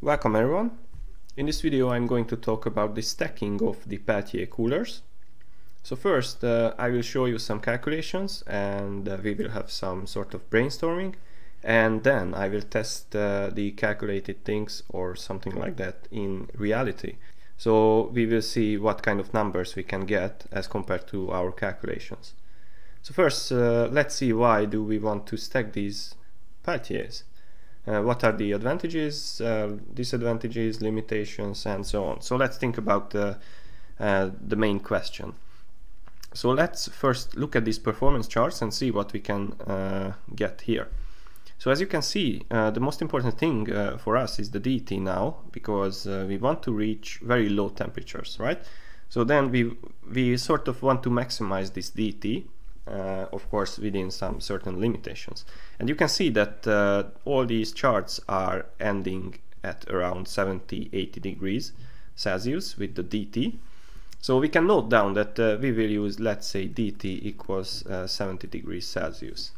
Welcome everyone. In this video I'm going to talk about the stacking of the Peltier coolers. So first uh, I will show you some calculations and uh, we will have some sort of brainstorming and then I will test uh, the calculated things or something like that in reality. So we will see what kind of numbers we can get as compared to our calculations. So first uh, let's see why do we want to stack these Peltiers uh, what are the advantages, uh, disadvantages, limitations, and so on. So let's think about the, uh, the main question. So let's first look at these performance charts and see what we can uh, get here. So as you can see, uh, the most important thing uh, for us is the DT now, because we want to reach very low temperatures, right? So then we, we sort of want to maximize this DT of course within some certain limitations. And you can see that uh, all these charts are ending at around 70, 80 degrees Celsius with the DT. So we can note down that uh, we will use, let's say, DT equals uh, 70 degrees Celsius.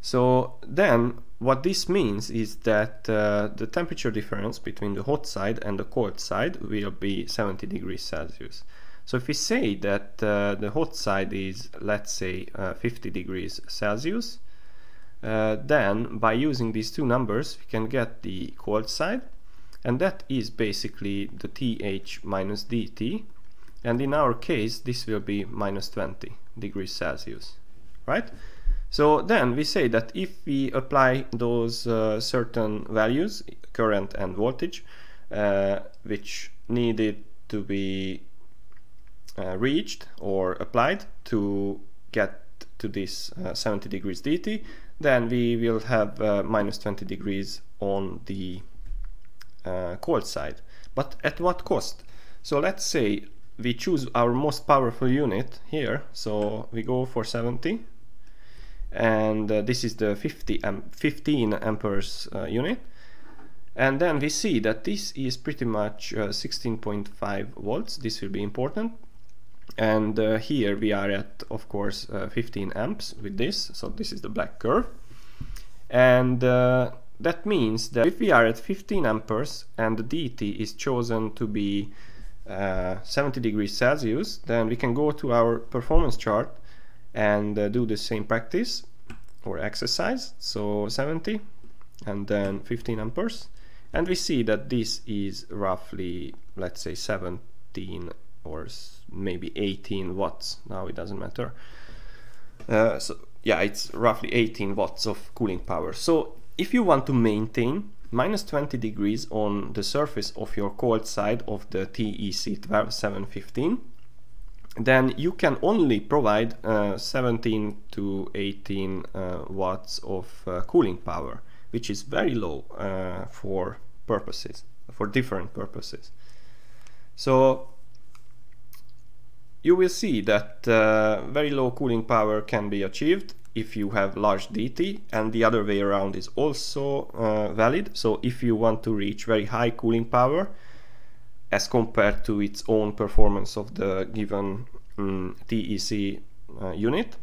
So then what this means is that uh, the temperature difference between the hot side and the cold side will be 70 degrees Celsius. So if we say that uh, the hot side is, let's say, uh, 50 degrees Celsius, uh, then by using these two numbers, we can get the cold side, and that is basically the TH minus DT, and in our case, this will be minus 20 degrees Celsius, right? So then we say that if we apply those uh, certain values, current and voltage, uh, which needed to be uh, reached or applied to get to this uh, 70 degrees dt, then we will have uh, minus 20 degrees on the uh, cold side. But at what cost? So let's say we choose our most powerful unit here, so we go for 70, and uh, this is the 50 am 15 amperes uh, unit. And then we see that this is pretty much 16.5 volts. This will be important and uh, here we are at of course uh, 15 amps with this so this is the black curve and uh, that means that if we are at 15 amperes and the DT is chosen to be uh, 70 degrees Celsius then we can go to our performance chart and uh, do the same practice or exercise. So 70 and then 15 amperes. And we see that this is roughly let's say 17 or maybe 18 watts. Now it doesn't matter. Uh, so yeah it's roughly 18 watts of cooling power. So if you want to maintain minus 20 degrees on the surface of your cold side of the TEC 12715 then you can only provide uh, 17 to 18 uh, watts of uh, cooling power which is very low uh, for purposes for different purposes. So you will see that uh, very low cooling power can be achieved if you have large DT and the other way around is also uh, valid. So if you want to reach very high cooling power as compared to its own performance of the given um, TEC uh, unit,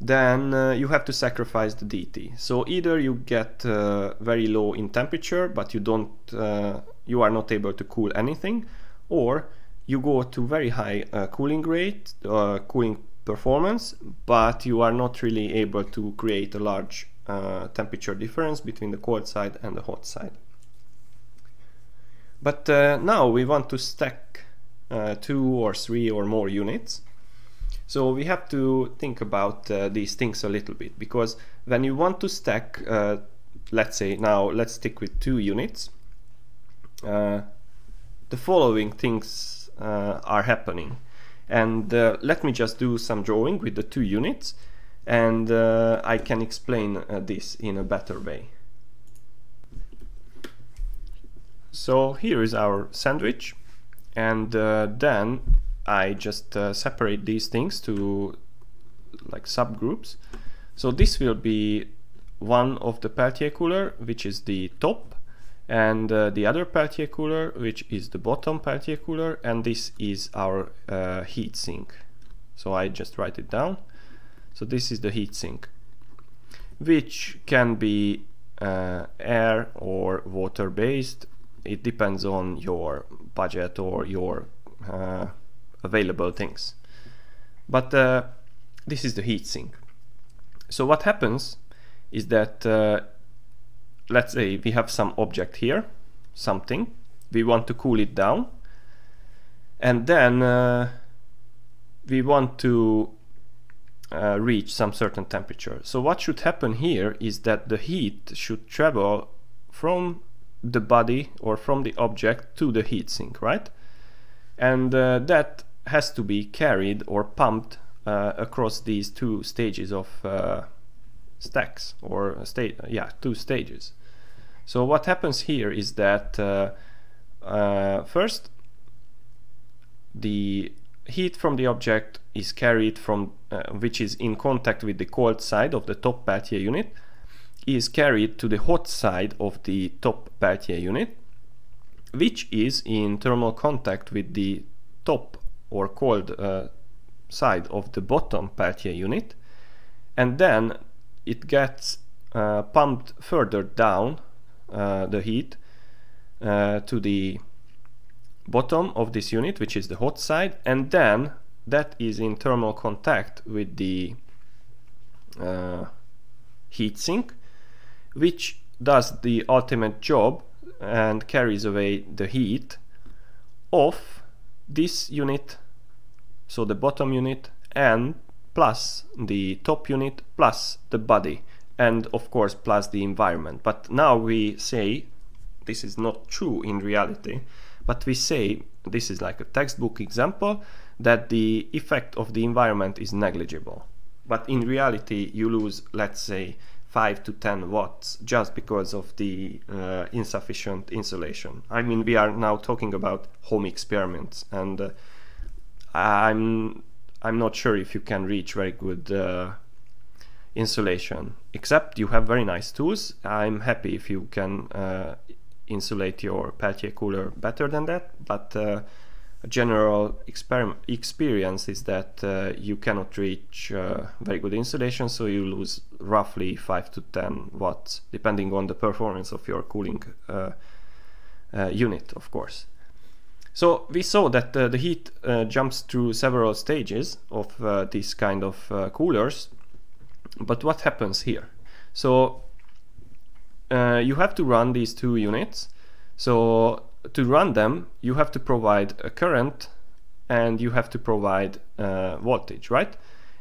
then uh, you have to sacrifice the DT. So either you get uh, very low in temperature, but you don't, uh, you are not able to cool anything, or you go to very high uh, cooling rate, cooling performance, but you are not really able to create a large uh, temperature difference between the cold side and the hot side. But uh, now we want to stack uh, two or three or more units. So we have to think about uh, these things a little bit because when you want to stack, let's say now let's stick with two units, the following things uh, are happening. And uh, let me just do some drawing with the two units and uh, I can explain this in a better way. So here is our sandwich and then I just separate these things to like subgroups. So this will be one of the Peltier cooler, which is the top, and uh, the other cooler which is the bottom cooler and this is our uh, heat sink so I just write it down so this is the heat sink which can be uh, air or water based. It depends on your budget or your uh, available things. But uh, this is the heatsink. So what happens is that uh, let's say we have some object here, something, we want to cool it down and then uh, we want to uh, reach some certain temperature. So what should happen here is that the heat should travel from the body or from the object to the heatsink, right? And uh, that has to be carried or pumped uh, across these two stages of uh, stacks or state, yeah, two stages. So what happens here is that uh, uh, first the heat from the object is carried from uh, which is in contact with the cold side of the top Peltier unit is carried to the hot side of the top Peltier unit which is in thermal contact with the top or cold uh, side of the bottom Peltier unit. And then it gets uh, pumped further down the heat uh, to the bottom of this unit, which is the hot side, and then that is in thermal contact with the uh, heatsink, which does the ultimate job and carries away the heat of this unit, so the bottom unit, and plus the top unit, plus the body, and of course plus the environment. But now we say this is not true in reality but we say this is like a textbook example that the effect of the environment is negligible but in reality you lose let's say 5 to 10 watts just because of the uh, insufficient insulation i mean we are now talking about home experiments and uh, i'm i'm not sure if you can reach very good uh, insulation except you have very nice tools i'm happy if you can uh, insulate your Peltier cooler better than that, but uh, a general experience is that uh, you cannot reach uh, very good insulation, so you lose roughly 5 to 10 watts, depending on the performance of your cooling uh, uh, unit, of course. So we saw that the heat jumps through several stages of these kind of coolers, but what happens here? So uh, you have to run these two units. So to run them, you have to provide a current and you have to provide uh, voltage, right?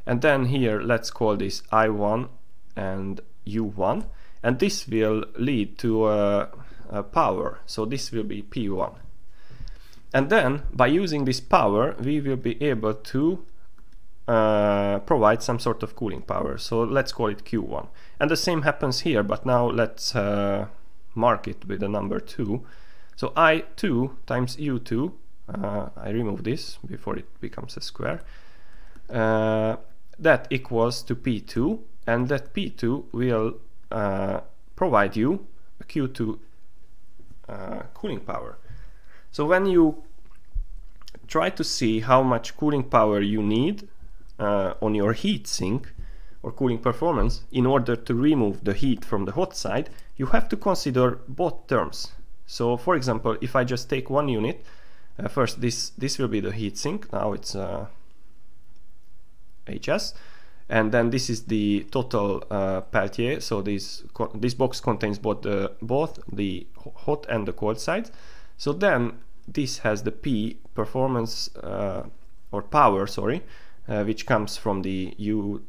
And then here, let's call this I1 and U1. And this will lead to a, a power. So this will be P1. And then by using this power, we will be able to uh, provide some sort of cooling power. So let's call it Q1. And the same happens here, but now let's uh, mark it with the number 2. So I2 times U2, uh, I remove this before it becomes a square, uh, that equals to P2, and that P2 will uh, provide you a Q2 uh, cooling power. So when you try to see how much cooling power you need uh, on your heat sink or cooling performance, in order to remove the heat from the hot side, you have to consider both terms. So for example, if I just take one unit, uh, first this, this will be the heat sink, now it's uh, HS, and then this is the total uh, Peltier, so this, this box contains both the, both the hot and the cold sides. So then this has the P performance uh, or power, sorry, uh, which comes from the U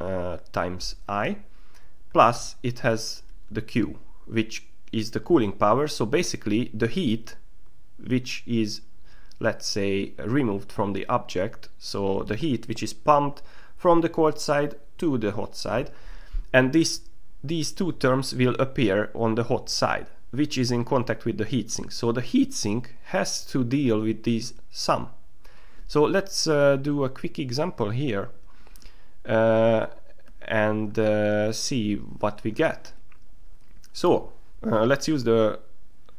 uh, times I, plus it has the Q, which is the cooling power. So basically the heat, which is, let's say, removed from the object, so the heat which is pumped from the cold side to the hot side, and this, these two terms will appear on the hot side which is in contact with the heatsink. So the heatsink has to deal with this sum. So let's uh, do a quick example here uh, and uh, see what we get. So uh, let's use the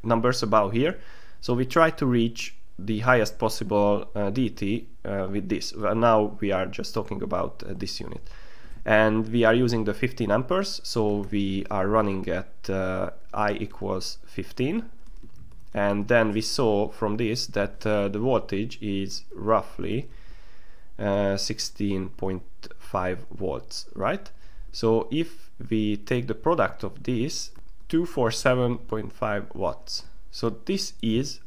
numbers above here. So we try to reach the highest possible uh, DT uh, with this. Well, now we are just talking about this unit. and we are using the 15 amperes so we are running at I equals 15 and then we saw from this that uh, the voltage is roughly uh, 16.5 volts right? So if we take the product of this 247.5 watts. So this is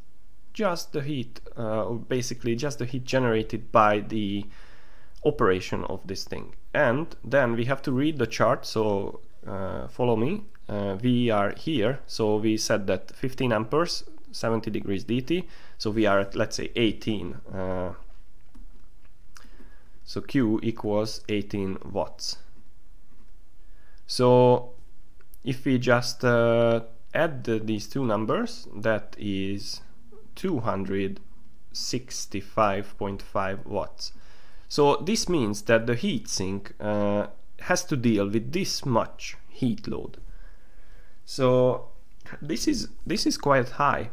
just the heat uh, basically just the heat generated by the operation of this thing. And then we have to read the chart. So uh, follow me. Uh, we are here. So we said that 15 amperes 70 degrees dt so we are at let's say 18 uh, so q equals 18 watts. So if we just uh, add the, these two numbers that is 265.5 watts. So this means that the heatsink uh, has to deal with this much heat load. So this is this is quite high,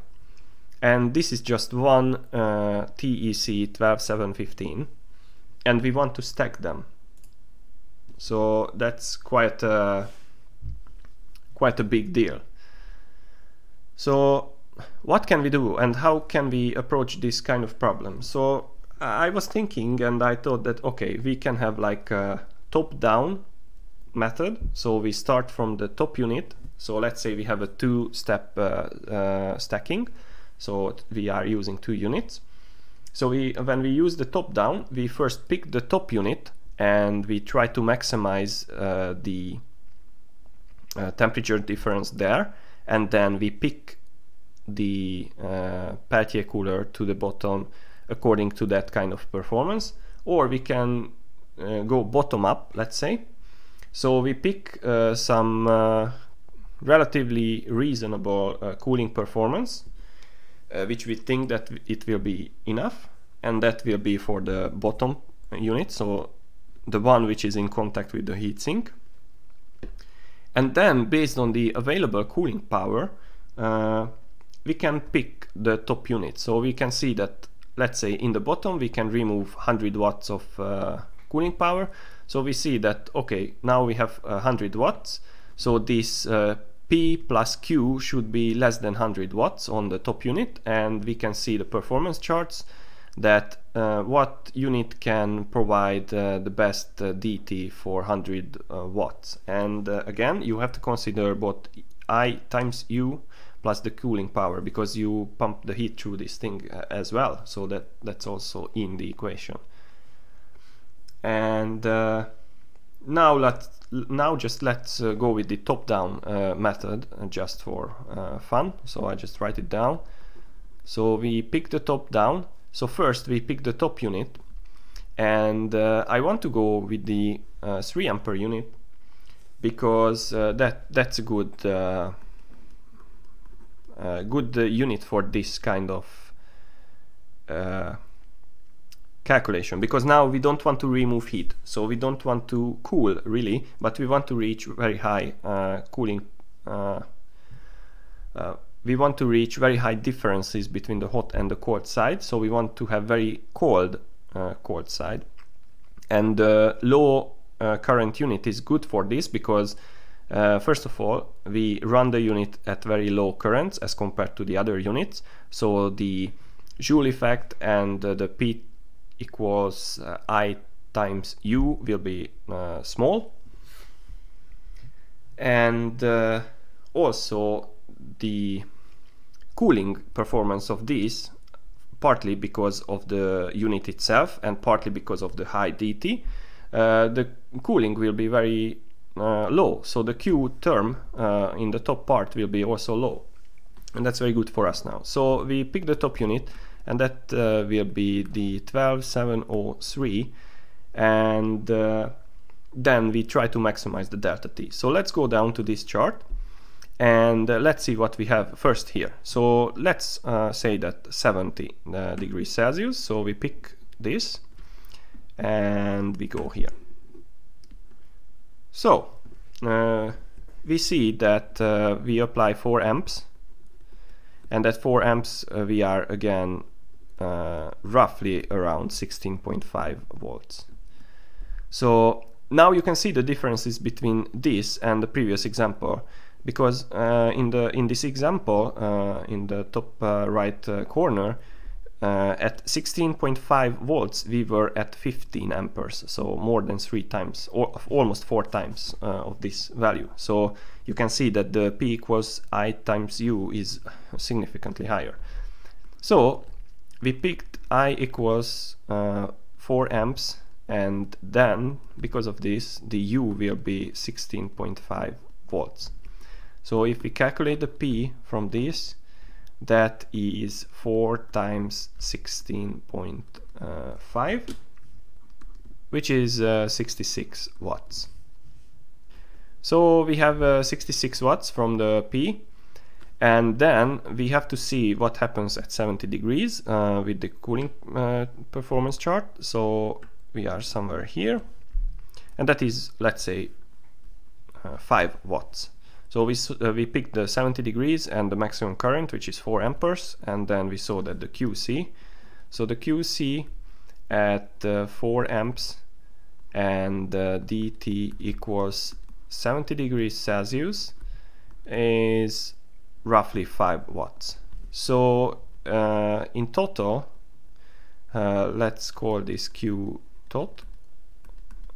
and this is just one uh, TEC 12715, and we want to stack them. So that's quite a quite a big deal. So what can we do and how can we approach this kind of problem? So I was thinking and I thought that okay we can have like a top down method so we start from the top unit so let's say we have a two step uh, uh, stacking so we are using two units. So we when we use the top down we first pick the top unit and we try to maximize uh, the uh, temperature difference there. And then we pick the uh, Peltier cooler to the bottom according to that kind of performance. Or we can uh, go bottom up let's say. So we pick uh, some uh, relatively reasonable uh, cooling performance uh, which we think that it will be enough and that will be for the bottom unit so the one which is in contact with the heatsink and then based on the available cooling power uh, we can pick the top unit. So we can see that let's say in the bottom we can remove 100 watts of uh, cooling power. So we see that okay now we have 100 watts. So this uh, P plus Q should be less than 100 watts on the top unit and we can see the performance charts that uh, what unit can provide uh, the best uh, DT for 100 uh, watts. And uh, again you have to consider both I times U plus the cooling power because you pump the heat through this thing uh, as well. So that that's also in the equation. And now let now just let's uh, go with the top down uh, method uh, just for uh, fun. So I just write it down. So we pick the top down so first we pick the top unit. And I want to go with the 3 ampere unit because that that's a good uh, good uh, unit for this kind of uh, calculation because now we don't want to remove heat. So we don't want to cool really but we want to reach very high uh, cooling uh, uh, we want to reach very high differences between the hot and the cold side. So we want to have very cold cold side. And low current unit is good for this because uh, first of all, we run the unit at very low currents as compared to the other units. So the Joule effect and uh, the P equals uh, I times U will be uh, small. And uh, also the cooling performance of these partly because of the unit itself and partly because of the high DT. Uh, the cooling will be very uh, low. So the Q term uh, in the top part will be also low. And that's very good for us now. So we pick the top unit and that uh, will be the 12703 and uh, then we try to maximize the delta T. So let's go down to this chart and uh, let's see what we have first here. So let's uh, say that 70 degrees Celsius. So we pick this and we go here. So uh, we see that uh, we apply 4 amps and at 4 amps uh, we are again uh, roughly around 16.5 volts. So now you can see the differences between this and the previous example because uh, in the in this example uh, in the top uh, right uh, corner uh, at 16.5 volts we were at 15 amperes so more than three times or almost four times of this value so you can see that the p equals i times u is significantly higher so we picked i equals 4 amps and then because of this the u will be 16.5 volts so if we calculate the P from this, that is 4 times 16.5, which is uh, 66 watts. So we have uh, 66 watts from the P, and then we have to see what happens at 70 degrees uh, with the cooling uh, performance chart. So we are somewhere here, and that is, let's say, uh, 5 watts. So we, uh, we picked the 70 degrees and the maximum current, which is 4 amperes, and then we saw that the QC. So the QC at uh, 4 amps and uh, DT equals 70 degrees Celsius is roughly 5 watts. So uh, in total, uh, let's call this Q tot,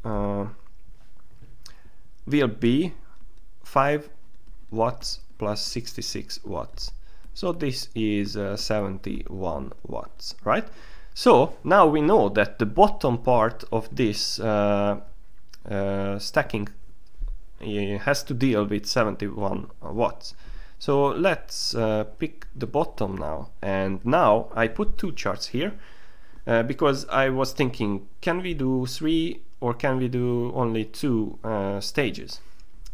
uh, will be 5 watts plus 66 watts. So this is uh, 71 watts, right? So now we know that the bottom part of this uh, uh, stacking has to deal with 71 watts. So let's uh, pick the bottom now. And now I put two charts here uh, because I was thinking, can we do three or can we do only two stages?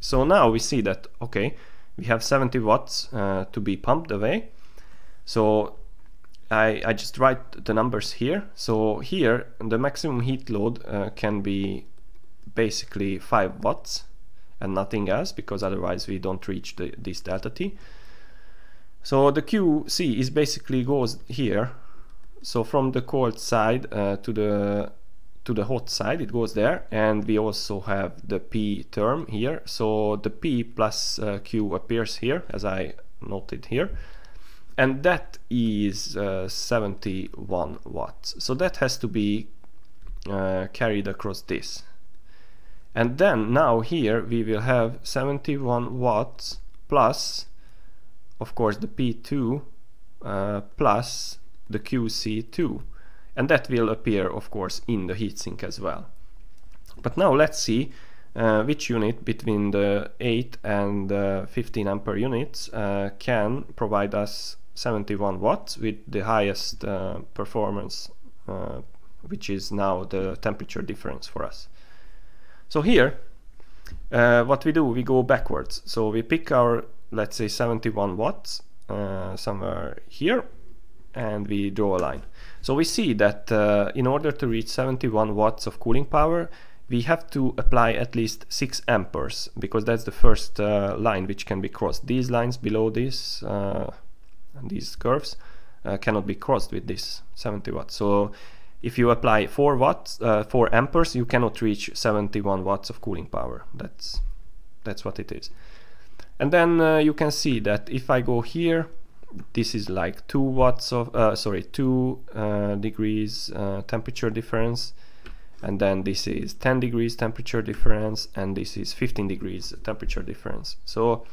So now we see that, okay, we have 70 watts uh, to be pumped away. So I, I just write the numbers here. So here the maximum heat load uh, can be basically 5 watts and nothing else because otherwise we don't reach the, this delta T. So the QC is basically goes here. So from the cold side uh, to the to the hot side it goes there. And we also have the p term here. So the p plus uh, q appears here as i noted here. And that is uh, 71 watts. So that has to be uh, carried across this and then now here we will have 71 watts plus of course the p2 uh, plus the qc2 and that will appear of course in the heatsink as well. But now let's see uh, which unit between the 8 and uh, 15 ampere units uh, can provide us 71 watts with the highest uh, performance uh, which is now the temperature difference for us. So here uh, what we do we go backwards so we pick our let's say 71 watts somewhere here and we draw a line. So we see that uh, in order to reach 71 watts of cooling power, we have to apply at least 6 amperes because that's the first uh, line which can be crossed. These lines below this, uh, these curves, uh, cannot be crossed with this 70 watts. So if you apply 4 watts, uh, 4 amperes, you cannot reach 71 watts of cooling power. That's, that's what it is. And then uh, you can see that if I go here this is like 2 watts of uh, sorry 2 uh, degrees uh, temperature difference and then this is 10 degrees temperature difference and this is 15 degrees temperature difference so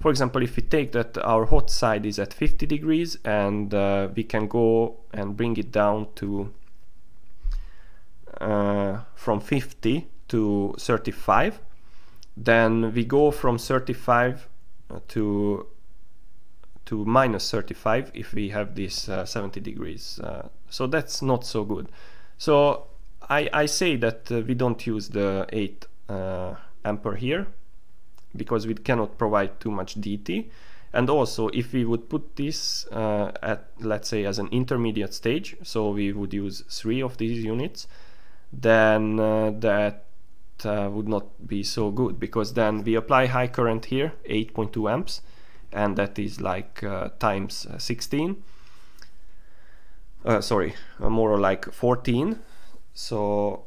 for example if we take that our hot side is at 50 degrees and uh, we can go and bring it down to uh, from 50 to 35 then we go from 35 to to minus 35 if we have this uh, 70 degrees. Uh, so that's not so good. So I, I say that uh, we don't use the 8 uh, ampere here because we cannot provide too much DT. And also if we would put this uh, at let's say as an intermediate stage, so we would use three of these units, then uh, that would not be so good because then we apply high current here, 8.2 amps, and that is like uh, times uh, 16 uh, sorry more like 14 so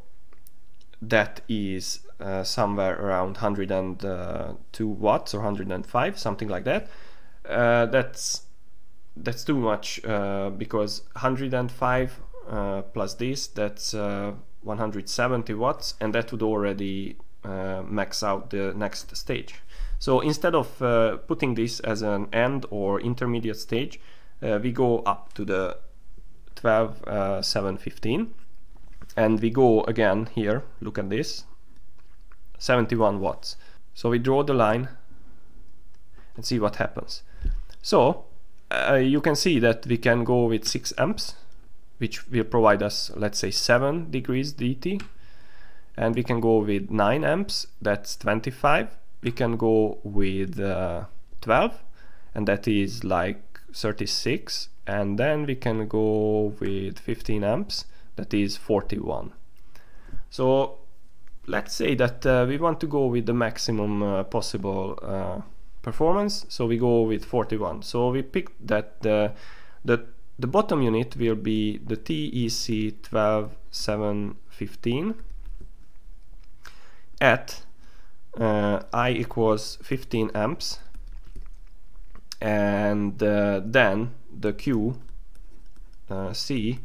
that is uh, somewhere around 102 watts or 105 something like that. Uh, that's that's too much uh, because 105 uh, plus this that's uh, 170 watts and that would already uh, max out the next stage. So instead of putting this as an end or intermediate stage we go up to the 12 715 and we go again here look at this 71 watts. So we draw the line and see what happens. So uh, you can see that we can go with 6 amps which will provide us let's say 7 degrees DT and we can go with 9 amps that's 25 we can go with uh, 12 and that is like 36 and then we can go with 15 amps that is 41 so let's say that uh, we want to go with the maximum uh, possible uh, performance. So we go with 41 so we picked that the the, the bottom unit will be the TEC 12715 at uh, I equals 15 amps and uh, then the Q uh, C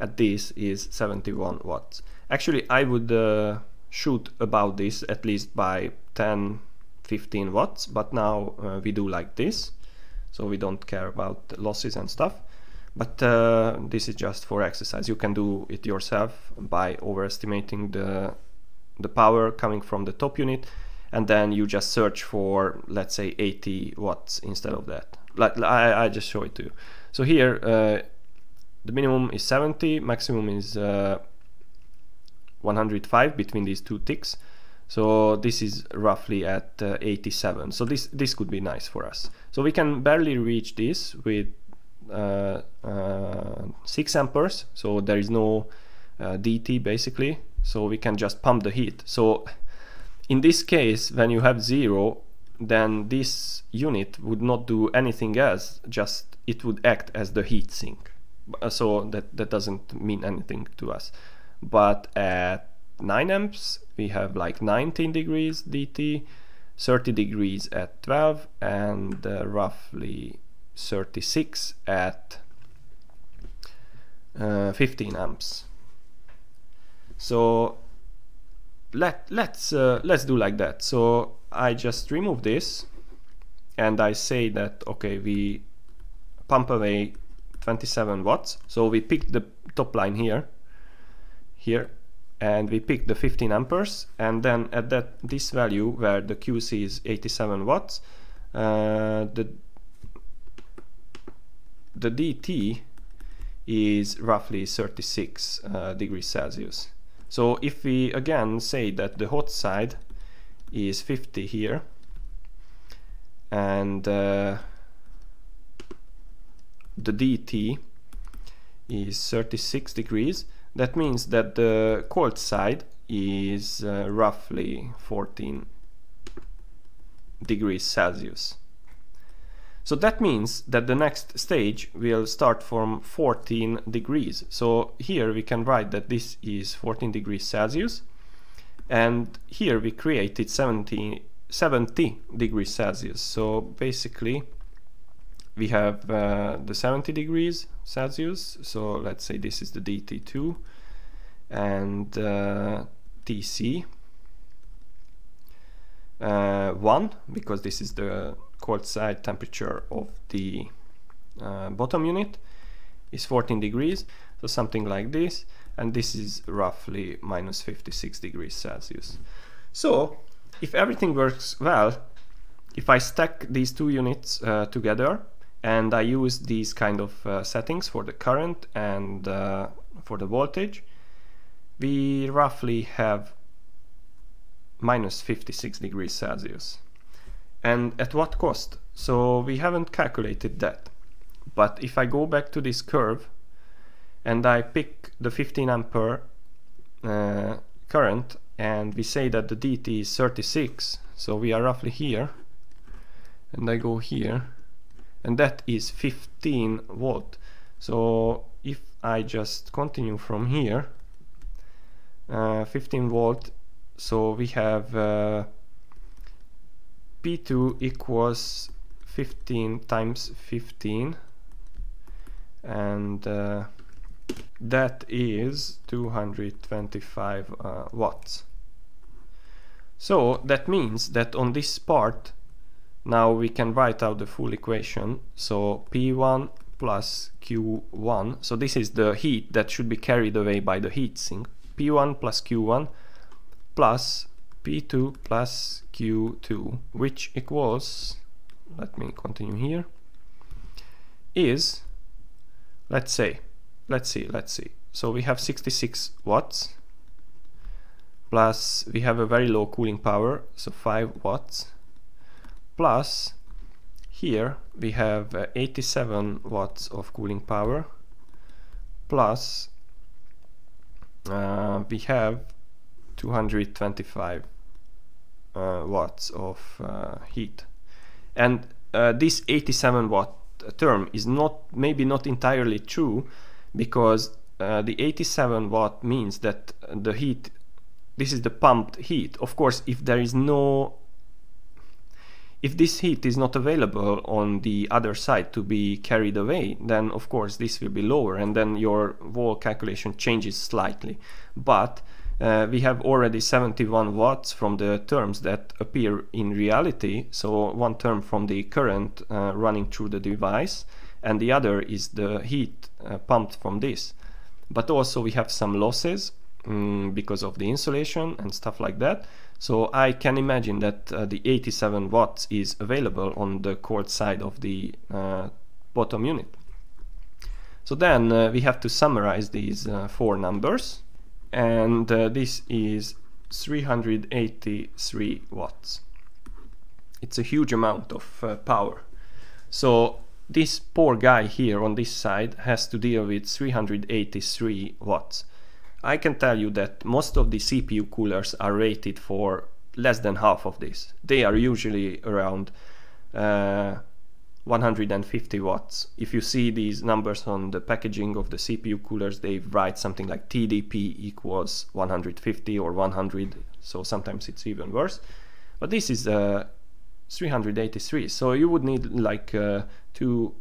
at this is 71 watts. Actually, I would uh, shoot about this at least by 10 15 watts, but now uh, we do like this, so we don't care about losses and stuff. But uh, this is just for exercise. You can do it yourself by overestimating the the power coming from the top unit, and then you just search for let's say 80 watts instead of that. Like I, I just show it to you. So here uh, the minimum is 70, maximum is uh, 105 between these two ticks. So this is roughly at uh, 87. So this this could be nice for us. So we can barely reach this with 6 amperes. So there is no uh, DT basically. So we can just pump the heat. So in this case, when you have zero, then this unit would not do anything else. Just it would act as the heat sink. Uh, so that, that doesn't mean anything to us. But at 9 amps, we have like 19 degrees DT, 30 degrees at 12, and uh, roughly 36 at uh, 15 amps. So let let's uh, let's do like that. So I just remove this, and I say that okay, we pump away 27 watts. So we pick the top line here, here, and we pick the 15 amperes. And then at that this value where the QC is 87 watts, uh, the the DT is roughly 36 uh, degrees Celsius. So if we again say that the hot side is 50 here and uh, the dt is 36 degrees that means that the cold side is uh, roughly 14 degrees Celsius so that means that the next stage will start from 14 degrees. So here we can write that this is 14 degrees Celsius and here we created 70 70 degrees Celsius. So basically we have uh, the 70 degrees Celsius. So let's say this is the DT2 and uh, TC uh, 1 because this is the cold side temperature of the uh, bottom unit is 14 degrees so something like this and this is roughly minus 56 degrees Celsius. So if everything works well if I stack these two units uh, together and I use these kind of uh, settings for the current and uh, for the voltage we roughly have minus 56 degrees Celsius and at what cost? So we haven't calculated that. But if I go back to this curve and I pick the 15 ampere uh, current and we say that the DT is 36 so we are roughly here. And I go here and that is 15 volt. So if I just continue from here uh, 15 volt so we have uh, P2 equals 15 times 15 and uh, that is 225 uh, watts. So that means that on this part now we can write out the full equation. So P1 plus Q1 so this is the heat that should be carried away by the heat sink. P1 plus Q1 plus P2 plus Q2 which equals let me continue here is let's say let's see let's see. So we have 66 watts plus we have a very low cooling power so 5 watts plus here we have uh, 87 watts of cooling power plus uh, we have 225 uh, watts of uh, heat. And uh, this 87 watt term is not maybe not entirely true because uh, the 87 watt means that the heat this is the pumped heat. Of course if there is no if this heat is not available on the other side to be carried away then of course this will be lower and then your wall calculation changes slightly. But uh, we have already 71 watts from the terms that appear in reality. So one term from the current uh, running through the device and the other is the heat uh, pumped from this. But also we have some losses um, because of the insulation and stuff like that. So I can imagine that uh, the 87 watts is available on the cold side of the uh, bottom unit. So then uh, we have to summarize these four numbers and uh, this is 383 watts. It's a huge amount of uh, power. So this poor guy here on this side has to deal with 383 watts. I can tell you that most of the CPU coolers are rated for less than half of this. They are usually around uh, 150 watts. If you see these numbers on the packaging of the CPU coolers, they write something like TDP equals 150 or 100, so sometimes it's even worse. But this is uh, 383, so you would need like uh, two,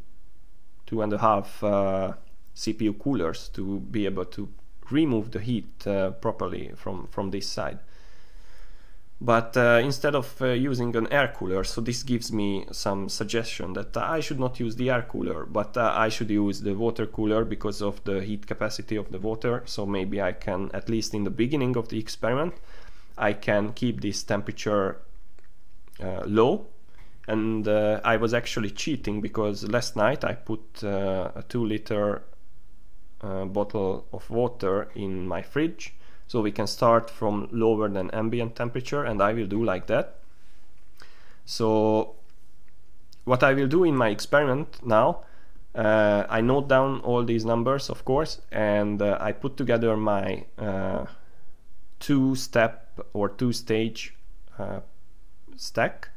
two and a half uh, CPU coolers to be able to remove the heat uh, properly from, from this side but uh, instead of uh, using an air cooler so this gives me some suggestion that I should not use the air cooler but uh, I should use the water cooler because of the heat capacity of the water. So maybe I can at least in the beginning of the experiment I can keep this temperature uh, low. And uh, I was actually cheating because last night I put uh, a 2 liter bottle of water in my fridge so we can start from lower than ambient temperature and I will do like that. So what I will do in my experiment now, uh, I note down all these numbers of course and uh, I put together my uh, two step or two stage uh, stack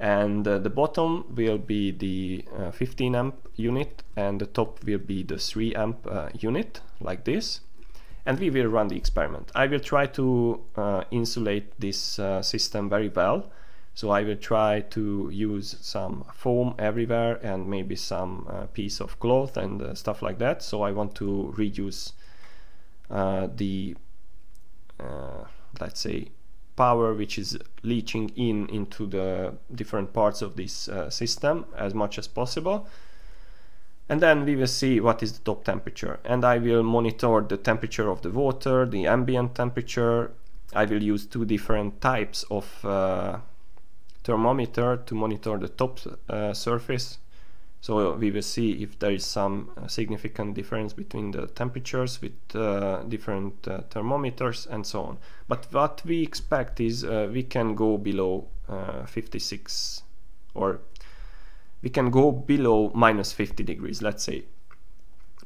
and uh, the bottom will be the uh, 15 amp unit and the top will be the 3 amp unit like this and we will run the experiment. I will try to uh, insulate this uh, system very well. So I will try to use some foam everywhere and maybe some uh, piece of cloth and uh, stuff like that. So I want to reduce uh, the, uh, let's say, power which is leaching in into the different parts of this system as much as possible and then we will see what is the top temperature and I will monitor the temperature of the water, the ambient temperature. I will use two different types of uh, thermometer to monitor the top uh, surface so we will see if there is some uh, significant difference between the temperatures with uh, different uh, thermometers and so on. But what we expect is uh, we can go below uh, 56 or we can go below minus 50 degrees, let's say,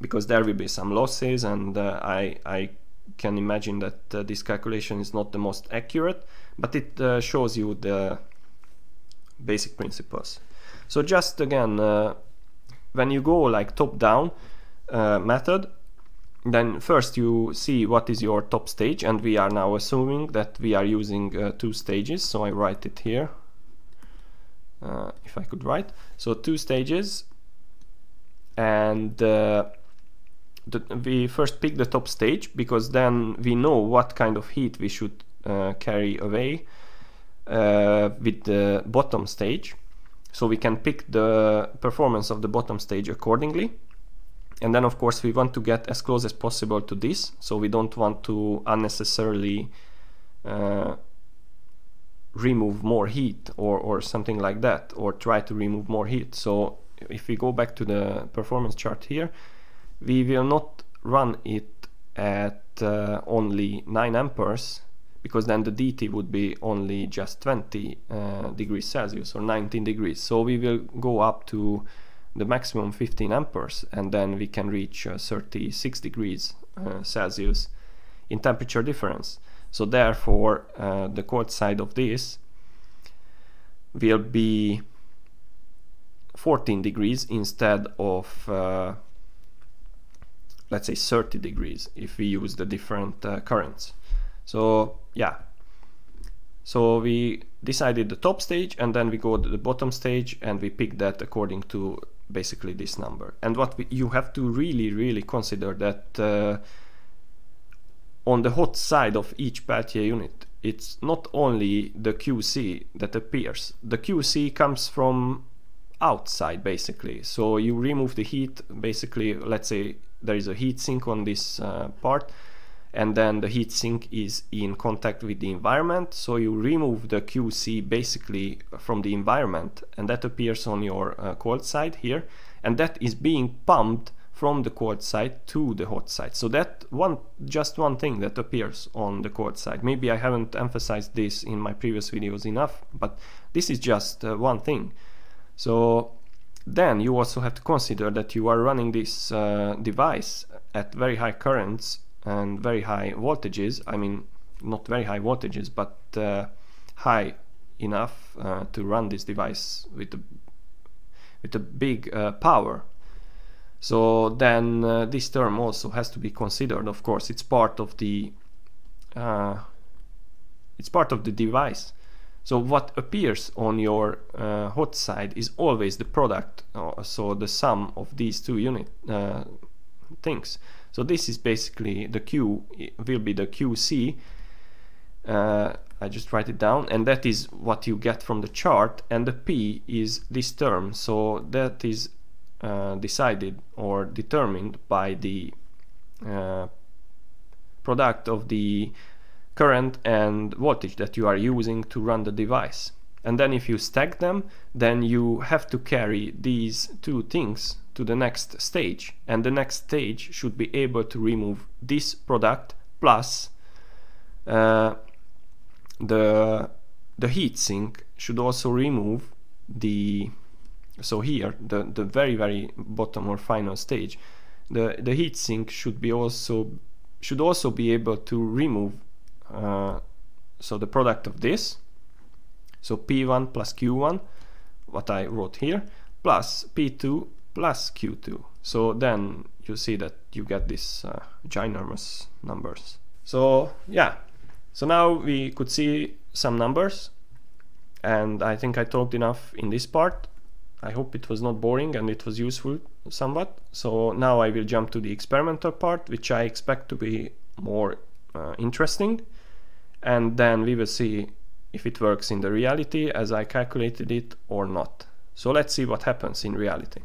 because there will be some losses and uh, I, I can imagine that uh, this calculation is not the most accurate, but it uh, shows you the basic principles. So just again, uh, when you go like top-down uh, method, then first you see what is your top stage and we are now assuming that we are using uh, two stages so I write it here uh, if I could write. So two stages and uh, the, we first pick the top stage because then we know what kind of heat we should uh, carry away uh, with the bottom stage. So we can pick the performance of the bottom stage accordingly. And then of course we want to get as close as possible to this. So we don't want to unnecessarily uh, remove more heat or, or something like that or try to remove more heat so if we go back to the performance chart here we will not run it at uh, only 9 amperes because then the DT would be only just 20 uh, degrees Celsius or 19 degrees so we will go up to the maximum 15 amperes and then we can reach uh, 36 degrees uh, Celsius in temperature difference. So therefore uh, the cold side of this will be 14 degrees instead of uh, let's say 30 degrees if we use the different uh, currents. So yeah, so we decided the top stage and then we go to the bottom stage and we pick that according to basically this number. And what we, you have to really, really consider that uh, on the hot side of each Peltier unit, it's not only the QC that appears. The QC comes from outside basically. So you remove the heat, basically, let's say there is a heat sink on this uh, part and then the heat sink is in contact with the environment so you remove the QC basically from the environment and that appears on your uh, cold side here and that is being pumped from the cold side to the hot side. So that one just one thing that appears on the cold side. Maybe I haven't emphasized this in my previous videos enough but this is just uh, one thing. So then you also have to consider that you are running this uh, device at very high currents and very high voltages. I mean not very high voltages but uh, high enough uh, to run this device with a with a big uh, power so then uh, this term also has to be considered of course. It's part of the uh, it's part of the device. So what appears on your uh, hot side is always the product so the sum of these two unit things. So this is basically the Q will be the QC. Uh, I just write it down and that is what you get from the chart and the P is this term. So that is uh, decided or determined by the uh, product of the current and voltage that you are using to run the device. And then if you stack them then you have to carry these two things to the next stage. And the next stage should be able to remove this product plus uh, the the heatsink should also remove the so here the the very very bottom or final stage the the heatsink should be also should also be able to remove uh, so the product of this so P1 plus Q1 what I wrote here plus P2 plus Q2. So then you see that you get these uh, ginormous numbers. So yeah, so now we could see some numbers and I think I talked enough in this part. I hope it was not boring and it was useful somewhat. So now I will jump to the experimental part, which I expect to be more uh, interesting. And then we will see if it works in the reality as I calculated it or not. So let's see what happens in reality.